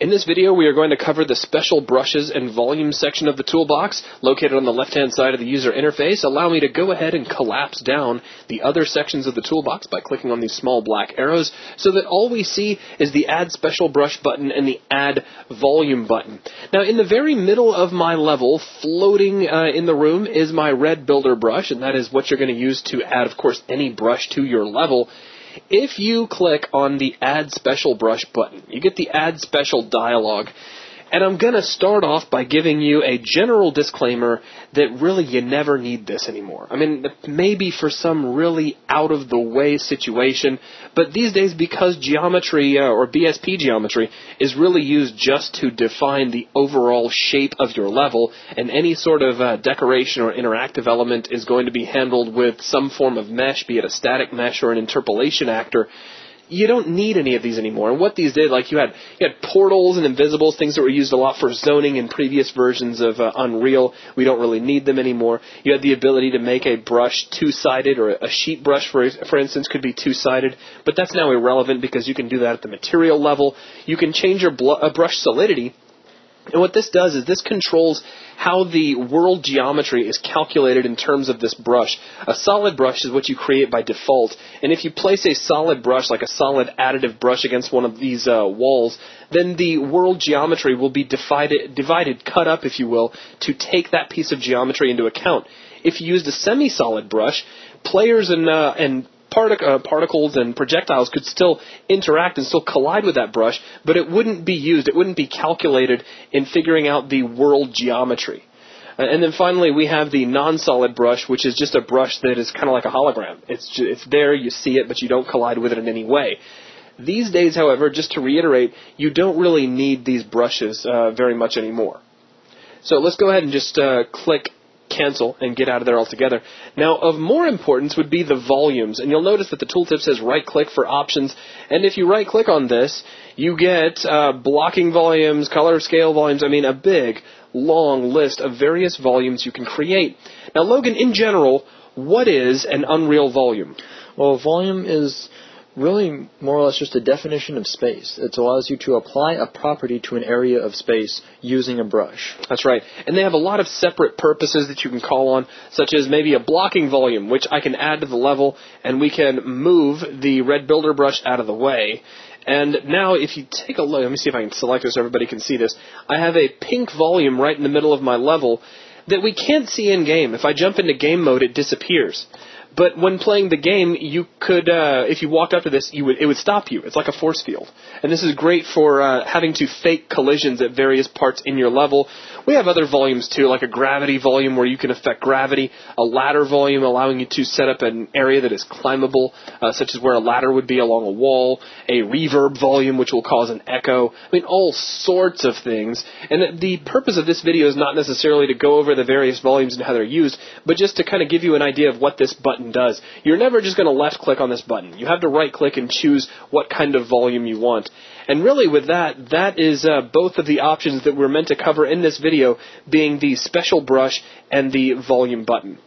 In this video, we are going to cover the special brushes and volume section of the toolbox located on the left-hand side of the user interface. Allow me to go ahead and collapse down the other sections of the toolbox by clicking on these small black arrows so that all we see is the Add Special Brush button and the Add Volume button. Now, in the very middle of my level, floating uh, in the room, is my red builder brush, and that is what you're going to use to add, of course, any brush to your level. If you click on the Add Special Brush button, you get the Add Special dialog. And I'm going to start off by giving you a general disclaimer that really you never need this anymore. I mean, maybe for some really out of the way situation, but these days because geometry uh, or BSP geometry is really used just to define the overall shape of your level, and any sort of uh, decoration or interactive element is going to be handled with some form of mesh, be it a static mesh or an interpolation actor you don't need any of these anymore. And what these did, like you had you had portals and invisibles, things that were used a lot for zoning in previous versions of uh, Unreal. We don't really need them anymore. You had the ability to make a brush two-sided, or a sheet brush, for for instance, could be two-sided. But that's now irrelevant because you can do that at the material level. You can change your bl- uh, brush solidity and what this does is this controls how the world geometry is calculated in terms of this brush. A solid brush is what you create by default, and if you place a solid brush, like a solid additive brush against one of these uh, walls, then the world geometry will be divided, divided, cut up, if you will, to take that piece of geometry into account. If you used a semi-solid brush, players and, uh, and partic- uh, particles and projectiles could still interact and still collide with that brush, but it wouldn't be used, it wouldn't be calculated in figuring out the world geometry. Uh, and then finally, we have the non-solid brush, which is just a brush that is kind of like a hologram. It's just, it's there, you see it, but you don't collide with it in any way. These days, however, just to reiterate, you don't really need these brushes uh, very much anymore. So let's go ahead and just uh, click cancel and get out of there altogether. Now, of more importance would be the volumes, and you'll notice that the tooltip says right click for options, and if you right click on this, you get uh, blocking volumes, color scale volumes, I mean a big, long list of various volumes you can create. Now, Logan, in general, what is an Unreal volume? Well, volume is really more or less just a definition of space. It allows you to apply a property to an area of space using a brush. That's right. And they have a lot of separate purposes that you can call on, such as maybe a blocking volume, which I can add to the level, and we can move the red builder brush out of the way. And now, if you take a look, let me see if I can select this so everybody can see this. I have a pink volume right in the middle of my level that we can't see in game. If I jump into game mode, it disappears. But when playing the game, you could, uh, if you walked up to this, you would, it would stop you. It's like a force field. And this is great for uh, having to fake collisions at various parts in your level. We have other volumes too, like a gravity volume where you can affect gravity, a ladder volume allowing you to set up an area that is climbable, uh, such as where a ladder would be along a wall, a reverb volume which will cause an echo. I mean, all sorts of things. And the purpose of this video is not necessarily to go over the various volumes and how they're used, but just to kind of give you an idea of what this button button does. You're never just going to left click on this button. You have to right click and choose what kind of volume you want. And really with that, that is uh, both of the options that we're meant to cover in this video being the special brush and the volume button.